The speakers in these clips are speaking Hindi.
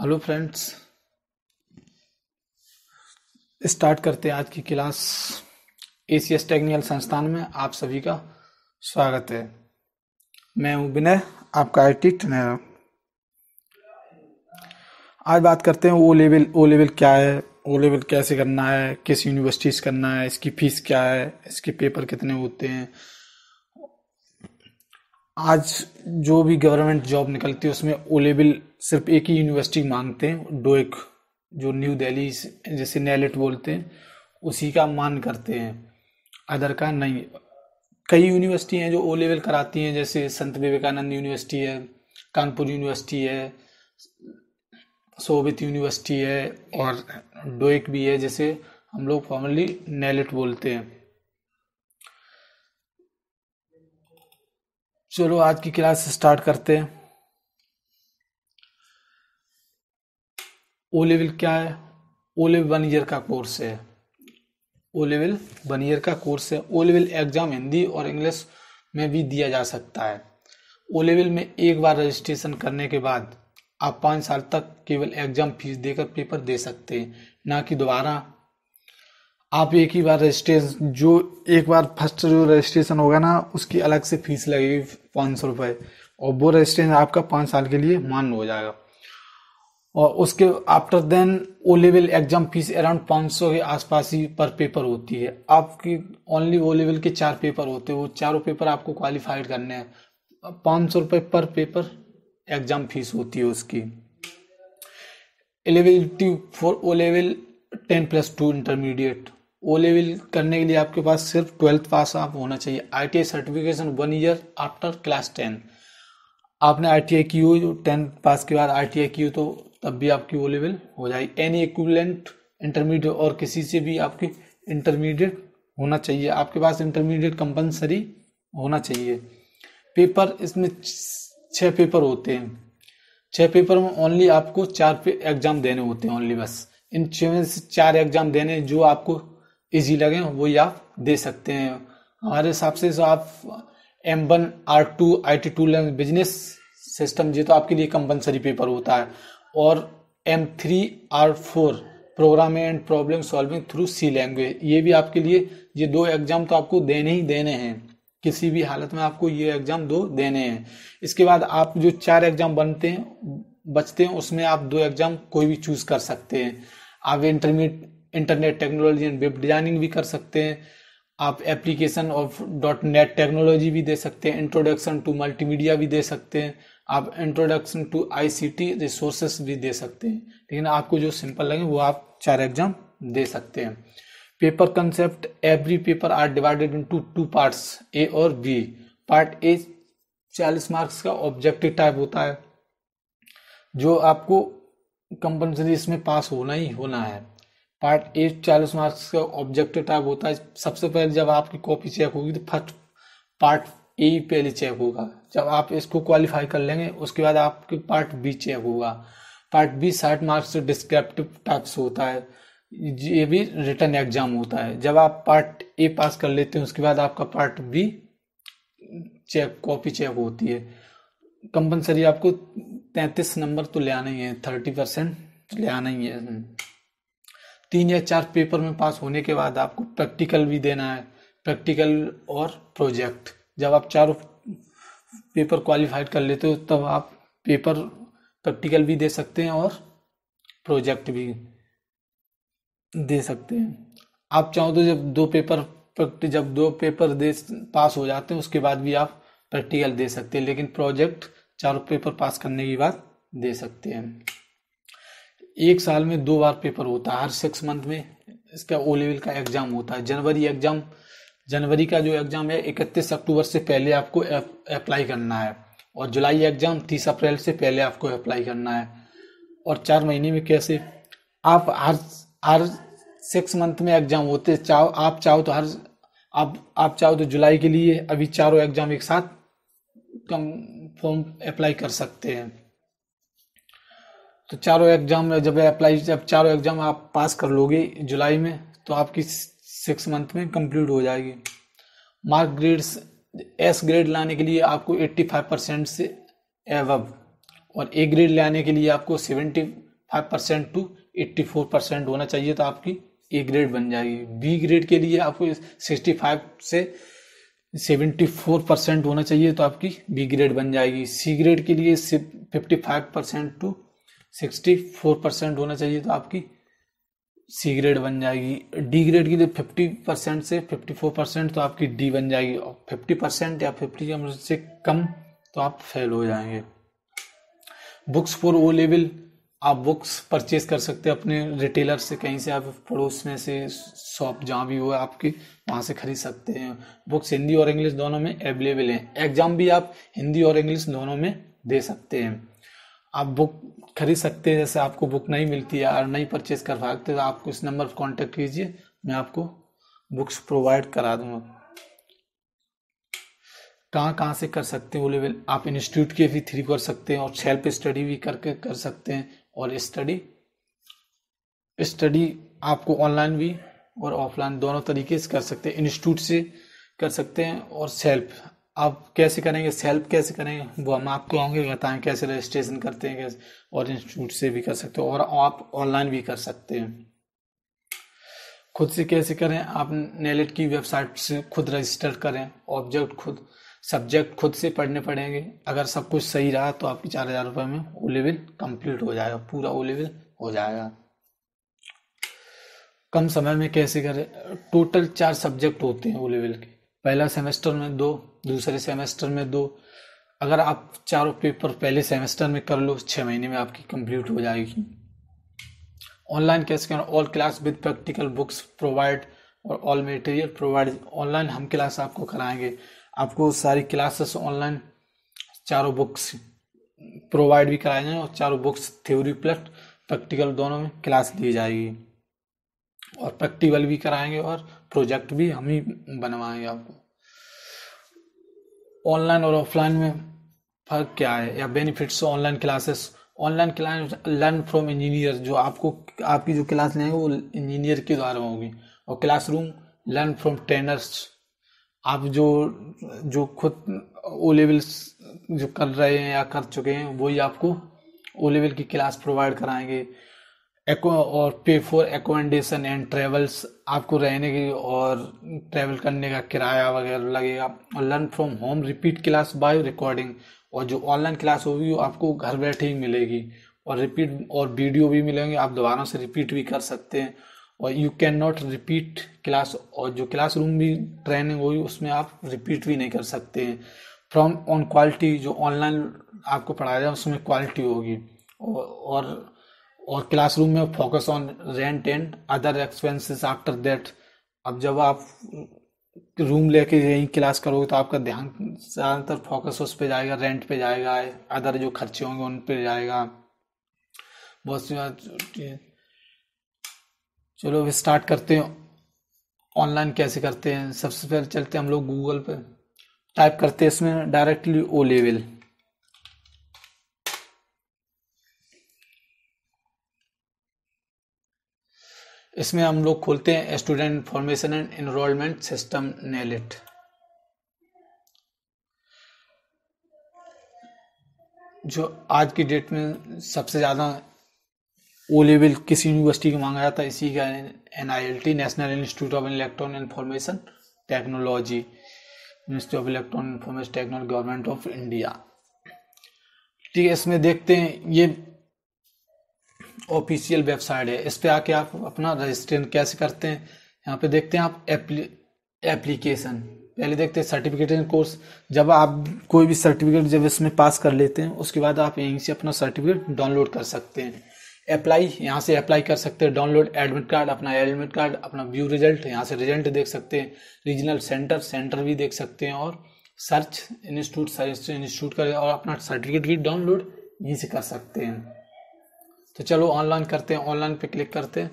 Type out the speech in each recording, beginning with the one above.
हेलो फ्रेंड्स, स्टार्ट करते हैं आज की क्लास एसीएस टेक्निकल संस्थान में आप सभी का स्वागत है। मैं हूँ विनय, आपका आई टी आज बात करते हैं ओ लेवल ओ लेवल क्या है ओ लेवल कैसे करना है, किस यूनिवर्सिटी से करना है, इसकी फ़ीस क्या है, इसके पेपर कितने होते हैं आज जो भी गवर्नमेंट जॉब निकलती है, उसमें ओ लेवल सिर्फ़ एक ही यूनिवर्सिटी मांगते हैं, डोएक, जो न्यू दिल्ली जैसे नेलेट बोलते हैं, उसी का मान करते हैं। अदर का नहीं। कई यूनिवर्सिटी हैं जो ओ लेवल कराती हैं, जैसे संत विवेकानंद यूनिवर्सिटी है, कानपुर यूनिवर्सिटी है सोवित यूनिवर्सिटी है, और डोएक भी है, जैसे हम लोग फॉर्मली नेलेट बोलते हैं। चलो, आज की क्लास स्टार्ट करते हैं। ओ लेवल क्या है? ओ लेवल वन ईयर का कोर्स है। ओ लेवल वन ईयर का कोर्स है। ओ लेवल एग्ज़ाम हिंदी और इंग्लिश में भी दिया जा सकता है। ओ लेवल में एक बार रजिस्ट्रेशन करने के बाद आप पाँच साल तक केवल एग्ज़ाम फ़ीस देकर पेपर दे सकते हैं, ना कि दोबारा। आप एक ही बार रजिस्ट्रेशन जो एक बार फ़र्स्ट जो रजिस्ट्रेशन होगा ना, उसकी अलग से फ़ीस लगेगी। पाँच सौ रुपये और वो रजिस्ट्रेशन आपका पाँच साल के लिए मान्य हो जाएगा। और उसके after then O level exam fees around पाँच सौ के आसपास ही पर पेपर होती है। आपकी ओनली ओ लेवल के चार पेपर होते हैं। वो चारों पेपर आपको क्वालिफाइड करने हैं। पाँच सौ रुपये पर पेपर एग्ज़ाम फ़ीस होती है उसकी। Eligibility for O level ten plus two intermediate O level करने के लिए आपके पास सिर्फ़ ट्वेल्थ पास आप होना चाहिए। ITI certification one year after class ten आपने आई टी आई की हो टेंथ पास के बाद आई टी आई की हो तो तब भी आपकी ओ लेवल हो जाएगी। एनी इक्विवेलेंट इंटरमीडिएट और किसी से भी आपकी इंटरमीडिएट होना चाहिए। आपके पास इंटरमीडिएट कंपलसरी होना चाहिए। पेपर इसमें छः पेपर होते हैं। छः पेपर में ओनली आपको चार पे एग्ज़ाम देने होते हैं ओनली बस। इन छः में से चार एग्ज़ाम देने जो आपको इजी लगे, वही आप दे सकते हैं। हमारे हिसाब से जो आप M one R two I T to business system ये तो आपके लिए कंपलसरी पेपर होता है। और M three R four programming and problem solving through C language ये भी आपके लिए, ये दो एग्ज़ाम तो आपको देने ही देने हैं। किसी भी हालत में आपको ये एग्ज़ाम दो देने हैं। इसके बाद आप जो चार एग्ज़ाम बनते हैं, बचते हैं, उसमें आप दो एग्ज़ाम कोई भी चूज़ कर सकते हैं। आप intermediate internet technology and web designing भी कर सकते हैं। आप application of dot net technology भी दे सकते हैं। इंट्रोडक्शन टू मल्टीमीडिया भी दे सकते हैं। आप इंट्रोडक्शन टू आईसीटी रिसोर्सेस भी दे सकते हैं। लेकिन आपको जो सिंपल लगे, वो आप चार एग्ज़ाम दे सकते हैं। Paper concept every paper are divided into two parts A और बी पार्ट ए चालीस मार्क्स का ऑब्जेक्टिव टाइप होता है। जो आपको कंपलसरी इसमें पास होना ही होना है। पार्ट ए, चालीस मार्क्स का ऑब्जेक्टिव टाइप होता है। सबसे पहले जब आपकी कॉपी चेक होगी तो फ़र्स्ट पार्ट ए पहले चेक होगा। जब आप इसको क्वालिफाई कर लेंगे, उसके बाद आपके पार्ट बी चेक होगा। पार्ट बी साठ मार्क्स डिस्क्रिप्टिव टाइप से होता है। ये भी रिटर्न एग्ज़ाम होता है। जब आप पार्ट ए पास कर लेते हैं, उसके बाद आपका part B check, copy check होती है। कंपलसरी आपको तैंतीस नंबर तो ले आना ही है, थर्टी परसेंट ले आना ही है। तीन या चार पेपर में पास होने के बाद आपको प्रैक्टिकल भी देना है। प्रैक्टिकल और प्रोजेक्ट। जब आप चारों पेपर क्वालिफाइड कर लेते हो, तब आप पेपर प्रैक्टिकल भी दे सकते हैं और प्रोजेक्ट भी दे सकते हैं। आप चाहो तो जब दो पेपर जब दो पेपर दे, पास हो जाते हैं, उसके बाद भी आप प्रैक्टिकल दे सकते हैं, लेकिन प्रोजेक्ट चारों पेपर पास करने के बाद दे सकते हैं। एक साल में दो बार पेपर होता है, हर सिक्स मंथ में इसका ओ लेवल का एग्ज़ाम होता है, जनवरी एग्ज़ाम जनवरी का जो एग्ज़ाम है, इकतीस अक्टूबर से पहले आपको अप्लाई करना है और जुलाई एग्ज़ाम तीस अप्रैल से पहले आपको अप्लाई करना है। और चार महीने में कैसे? आप हर हर सिक्स मंथ में एग्ज़ाम होते चाहो, आप चाहो तो हर, आप आप चाहो तो जुलाई के लिए अभी चारों एग्ज़ाम एक साथ कम फॉर्म अप्लाई कर सकते हैं। तो चारों एग्ज़ाम में जब अप्लाई जब चारों एग्ज़ाम आप पास कर लोगे जुलाई में तो आपकी सिक्स मंथ में कंप्लीट हो जाएगी। मार्क ग्रेड्स एस ग्रेड लाने के लिए आपको 85 परसेंट से एवब और ए ग्रेड लाने के लिए आपको 70 five percent to eighty four percent होना चाहिए तो आपकी ए ग्रेड बन जाएगी। बी ग्रेड के लिए आपको सिक्सटी फाइव से सेवेंटी फोर परसेंट होना चाहिए तो आपकी बी ग्रेड बन जाएगी। सी ग्रेड के लिए fifty five percent to sixty four percent होना चाहिए तो आपकी सी ग्रेड बन जाएगी। डी ग्रेड की लिए फिफ्टी परसेंट से फिफ्टी फोर परसेंट तो आपकी डी बन जाएगी। और फिफ्टी परसेंट या फिफ्टी से कम तो आप फेल हो जाएँगे। बुक्स फॉर ओ लेवल आप बुक्स परचेज कर सकते हैं अपने रिटेलर से, कहीं से आप पड़ोस में से शॉप जहाँ भी हो आपकी, वहाँ से खरीद सकते हैं। बुक्स हिंदी और इंग्लिश दोनों में अवेलेबल हैं। एग्ज़ाम भी आप हिंदी और इंग्लिश दोनों में दे सकते हैं। आप बुक खरीद सकते हैं, जैसे आपको बुक नहीं मिलती है और नहीं परचेज कर पाते तो आपको इस नंबर पर कॉन्टेक्ट कीजिए, मैं आपको बुक्स प्रोवाइड करा दूँगा। कहाँ कहाँ से कर सकते हैं वो लेवल आप इंस्टीट्यूट के भी थ्री कर सकते हैं और सेल्फ स्टडी भी करके कर सकते हैं और स्टडी स्टडी आपको ऑनलाइन भी और ऑफलाइन दोनों तरीके से कर सकते हैं। इंस्टीट्यूट से कर सकते हैं और सेल्फ आप कैसे करेंगे सेल्फ कैसे करेंगे, वो हम आपको आगे बताएँ कैसे रजिस्ट्रेशन करते हैं, कैसे, और इंस्टीट्यूट से भी कर सकते हो, और आप ऑनलाइन भी कर सकते हैं। खुद से कैसे करें, आप नेलेट की वेबसाइट से खुद रजिस्टर करें ऑब्जेक्ट खुद सब्जेक्ट खुद से पढ़ने पड़ेंगे। अगर सब कुछ सही रहा तो आपकी चार हज़ार रुपये में ओ लेवल कंप्लीट हो जाएगा, पूरा ओ लेवल हो जाएगा। कम समय में कैसे करें टोटल चार सब्जेक्ट होते हैं ओ लेवल के। पहला सेमेस्टर में दो, दूसरे सेमेस्टर में दो। अगर आप चारों पेपर पहले सेमेस्टर में कर लो छः महीने में आपकी कंप्लीट हो जाएगी। ऑनलाइन कैसे करें all class with practical books provide और ऑल मटेरियल प्रोवाइड ऑनलाइन हम क्लास आपको कराएँगे। आपको सारी क्लासेस ऑनलाइन चारों बुक्स प्रोवाइड भी कराए जाएँगे और चारों बुक्स थ्योरी प्लस प्रैक्टिकल दोनों में क्लास दी जाएगी। और प्रैक्टिकल भी कराएँगे और प्रोजेक्ट भी हम ही बनवाएँगे आपको। ऑनलाइन और ऑफलाइन में फ़र्क क्या है? या benefits online classes online class learn from engineer जो आपको, आपकी जो क्लास लेंगे वो इंजीनियर के द्वारा होगी। और क्लासरूम लर्न फ्रॉम ट्रेनर्स आप जो जो खुद ओ लेवल जो कर रहे हैं या कर चुके हैं, वही आपको ओ लेवल की क्लास प्रोवाइड कराएँगे। और पे फॉर एकोमोडेशन एंड ट्रेवल्स आपको रहने की और ट्रेवल करने का किराया वगैरह लगेगा। और learn from home repeat class by recording और जो ऑनलाइन क्लास होगी, वो आपको घर बैठे ही मिलेगी। और रिपीट और वीडियो भी मिलेंगे, आप दोबारा से रिपीट भी कर सकते हैं। और you can not repeat class और जो क्लास रूम भी ट्रेनिंग होगी, उसमें आप रिपीट भी नहीं कर सकते हैं। फ्रॉम ऑन क्वालिटी जो ऑनलाइन आपको पढ़ाया जाए, उसमें क्वालिटी होगी। और और क्लासरूम में focus on rent and other expenses after that अब जब आप रूम लेके यही क्लास करोगे तो आपका ध्यान ज़्यादातर फोकस उस पर जाएगा रेंट पे जाएगा अदर जो खर्चे होंगे उन पे जाएगा। बहुत सी बात चलो स्टार्ट करते हैं। ऑनलाइन कैसे करते हैं? सबसे पहले चलते हैं हम लोग गूगल पे। टाइप करते हैं इसमें डायरेक्टली ओ लेवल इसमें हम लोग खोलते हैं student information and enrolment system NIELIT जो आज की डेट में सबसे ज़्यादा ओ लेवल किसी यूनिवर्सिटी को मांगा जाता है, इसी का N I L T national institute of electronics information technology ministry of electronics information technology government of India ठीक है, इसमें देखते हैं, ये ऑफिशियल वेबसाइट है। इस पर आके आप अपना रजिस्ट्रेशन कैसे करते हैं? यहाँ पे देखते हैं आप एप्लीकेशन। पहले देखते हैं सर्टिफिकेट कोर्स जब आप कोई भी सर्टिफिकेट जब इसमें पास कर लेते हैं, उसके बाद आप यहीं से अपना सर्टिफिकेट डाउनलोड कर सकते हैं। अप्लाई यहाँ से अप्लाई कर सकते हैं। डाउनलोड एडमिट कार्ड अपना एडमिट कार्ड अपना व्यू रिज़ल्ट यहाँ से रिज़ल्ट देख सकते हैं। रीजनल सेंटर सेंटर भी देख सकते हैं और सर्च इंस्टीट्यूट सर्च इंस्टीट्यूट कर और अपना सर्टिफिकेट भी डाउनलोड यहीं से कर सकते हैं। तो चलो ऑनलाइन करते हैं ऑनलाइन पे क्लिक करते हैं।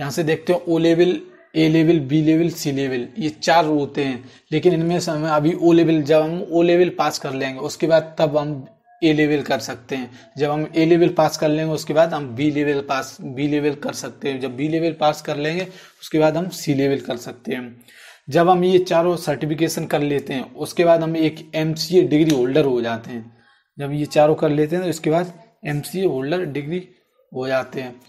यहाँ से देखते हो O level A level B level C level ये चार होते हैं, लेकिन इनमें से हमें अभी ओ लेवल जब हम ओ लेवल पास कर लेंगे, उसके बाद तब हम ए लेवल कर सकते हैं। जब हम ए लेवल पास कर लेंगे, उसके बाद हम B level pass B level कर सकते हैं। जब बी लेवल पास कर लेंगे, उसके बाद हम सी लेवल कर सकते हैं। जब हम ये चारों सर्टिफिकेशन कर लेते हैं, उसके बाद हम एक एमसीए डिग्री होल्डर हो जाते हैं। जब ये चारों कर लेते हैं तो इसके बाद एमसी होल्डर डिग्री हो जाते हैं।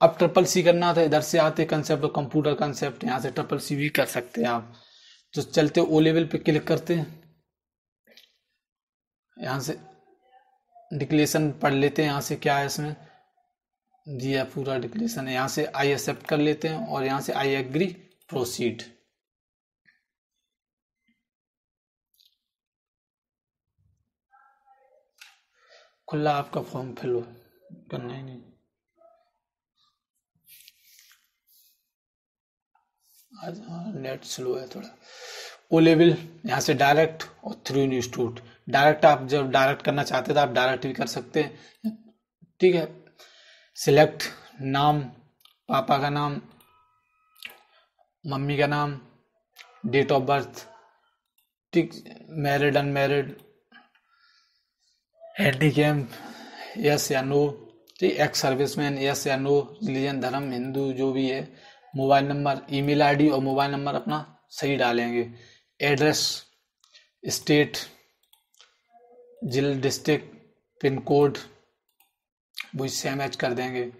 अब ट्रिपल सी करना था, इधर से आते कंसेप्ट कंप्यूटर कंसेप्ट यहाँ से ट्रिपल सी भी कर सकते हैं आप। तो चलते ओ लेवल पे क्लिक करते हैं। यहाँ से डिक्लेशन पढ़ लेते हैं, यहाँ से क्या है इसमें? दिया पूरा डिक्लेशन है। यहाँ से आई एक्सेप्ट कर लेते हैं और यहाँ से आई एग्री प्रोसीड खुला आपका फॉर्म फिल हो, करना ही नहीं। आज हाँ नेट स्लो है थोड़ा। ओ लेवल यहाँ से डायरेक्ट और थ्रू इंस्टीट्यूट डायरेक्ट आप जब डायरेक्ट करना चाहते तो आप डायरेक्ट भी कर सकते हैं। ठीक है? सिलेक्ट नाम, पापा का नाम, मम्मी का नाम डेट ऑफ़ बर्थ ठीक मैरिड अनमेरिड हैंडीकैम यस या नो ठीक एक्स सर्विसमैन यस या नो रिलीजन धर्म हिंदू जो भी है मोबाइल नंबर ईमेल आईडी और मोबाइल नंबर अपना सही डालेंगे। एड्रेस स्टेट जिल डिस्ट्रिक्ट पिन कोड वो इससे मैच कर देंगे।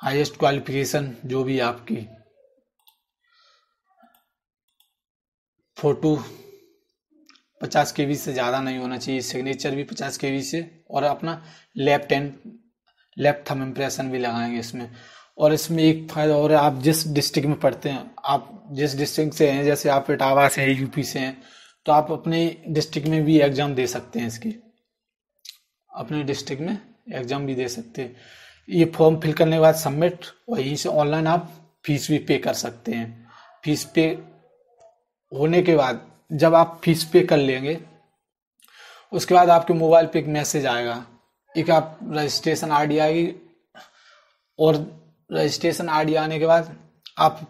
हाईएस्ट क्वालिफिकेशन जो भी आपकी। फ़ोटो पचास के से ज़्यादा नहीं होना चाहिए सिग्नेचर भी पचास के से, और अपना left hand left thumb impression भी लगाएँगे इसमें। और इसमें एक फ़ायदा और आप जिस डिस्ट्रिक्ट में पढ़ते हैं, आप जिस डिस्ट्रिक्ट से हैं, जैसे आप इटावा से हैं यूपी से हैं तो आप अपने डिस्ट्रिक्ट में भी एग्ज़ाम दे सकते हैं इसकी। अपने डिस्ट्रिक्ट में एग्ज़ाम भी दे सकते हैं। ये फॉर्म फिल करने के बाद सबमिट यहीं से ऑनलाइन आप फ़ीस भी पे कर सकते हैं। फ़ीस पे होने के बाद जब आप फ़ीस पे कर लेंगे, उसके बाद आपके मोबाइल पे एक मैसेज आएगा एक आप रजिस्ट्रेशन आईडी आएगी। और रजिस्ट्रेशन आईडी आने के बाद आप,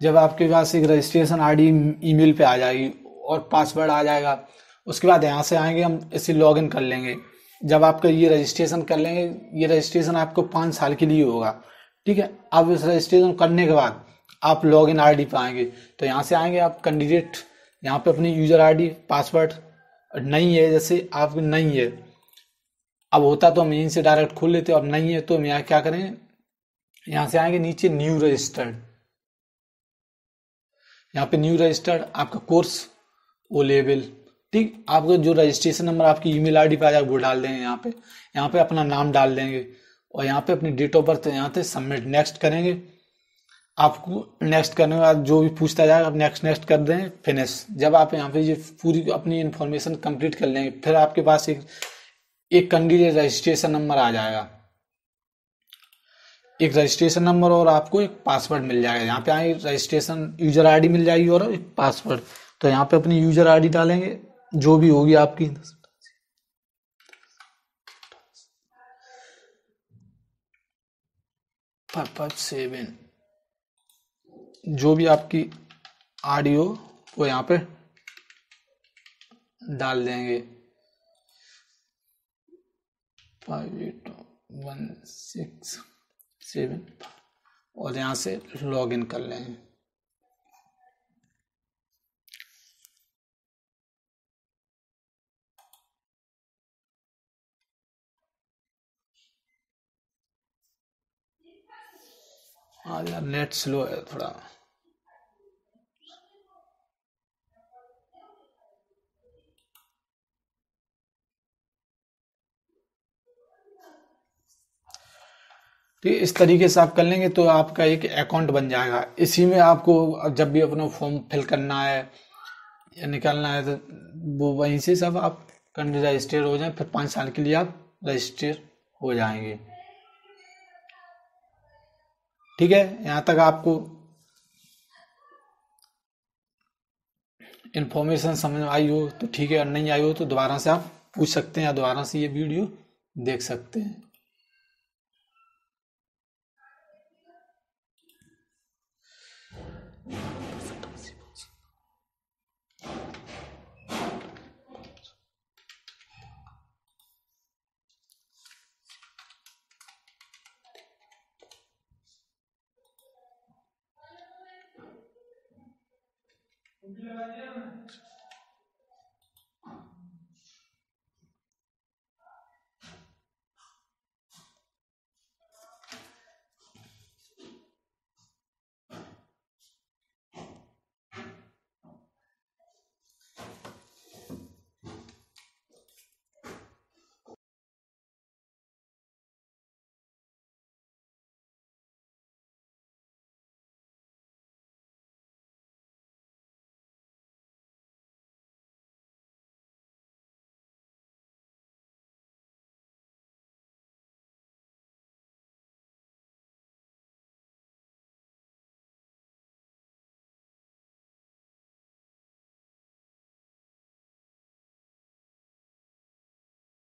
जब आपके पास एक रजिस्ट्रेशन आईडी ईमेल पे आ जाएगी और पासवर्ड आ जाएगा, उसके बाद यहाँ से आएँगे, हम इसे लॉगिन कर लेंगे। जब आपका ये रजिस्ट्रेशन कर लेंगे, ये रजिस्ट्रेशन आपको पाँच साल के लिए होगा। ठीक है? अब इस रजिस्ट्रेशन करने के बाद आप लॉग इन आई डी पे आएँगे। तो यहाँ से आएँगे आप कैंडिडेट यहाँ पे अपनी यूज़र आईडी पासवर्ड नहीं है, जैसे आप नहीं है। अब होता तो हम यहीं से डायरेक्ट खोल लेते और नहीं है तो हम यहाँ क्या करें? यहाँ से आएँगे नीचे न्यू रजिस्टर्ड यहाँ पे न्यू रजिस्टर्ड आपका कोर्स ओ लेवल ठीक, आपको जो रजिस्ट्रेशन नंबर आपकी ईमेल आईडी पे आ जाए, वो डाल देंगे यहाँ पे। यहाँ पे अपना नाम डाल देंगे। और यहाँ पे अपनी डेट ऑफ़ बर्थ यहाँ पे सबमिट नेक्स्ट करेंगे। आपको नेक्स्ट करने के बाद जो भी पूछता जाएगा, आप नेक्स्ट नेक्स्ट कर दें फिनिश जब आप यहाँ पे ये पूरी अपनी इन्फॉर्मेशन कंप्लीट कर लेंगे, फिर आपके पास एक एक कैंडिडेट रजिस्ट्रेशन नंबर आ जाएगा। एक रजिस्ट्रेशन नंबर और आपको एक पासवर्ड मिल जाएगा। यहाँ पे आए रजिस्ट्रेशन यूज़र आईडी मिल जाएगी और एक पासवर्ड तो यहाँ पे अपनी यूज़र आईडी डालेंगे, जो भी होगी आपकी। सेवन जो भी आपकी ऑडियो वो यहाँ पे डाल देंगे। Five eight one six seven और यहाँ से लॉग इन कर लें। हाँ यार नेट स्लो है थोड़ा। ठीक इस तरीके से आप कर लेंगे तो आपका एक अकाउंट बन जाएगा। इसी में आपको जब भी अपना फॉर्म फिल करना है या निकालना है तो वो वहीं से सब आप रजिस्टर हो जाए, फिर पाँच साल के लिए आप रजिस्टर हो जाएँगे। ठीक है? यहाँ तक आपको इन्फॉर्मेशन समझ आई हो तो ठीक है, और नहीं आई हो तो दोबारा से आप पूछ सकते हैं या दोबारा से ये वीडियो देख सकते हैं। Для Лены.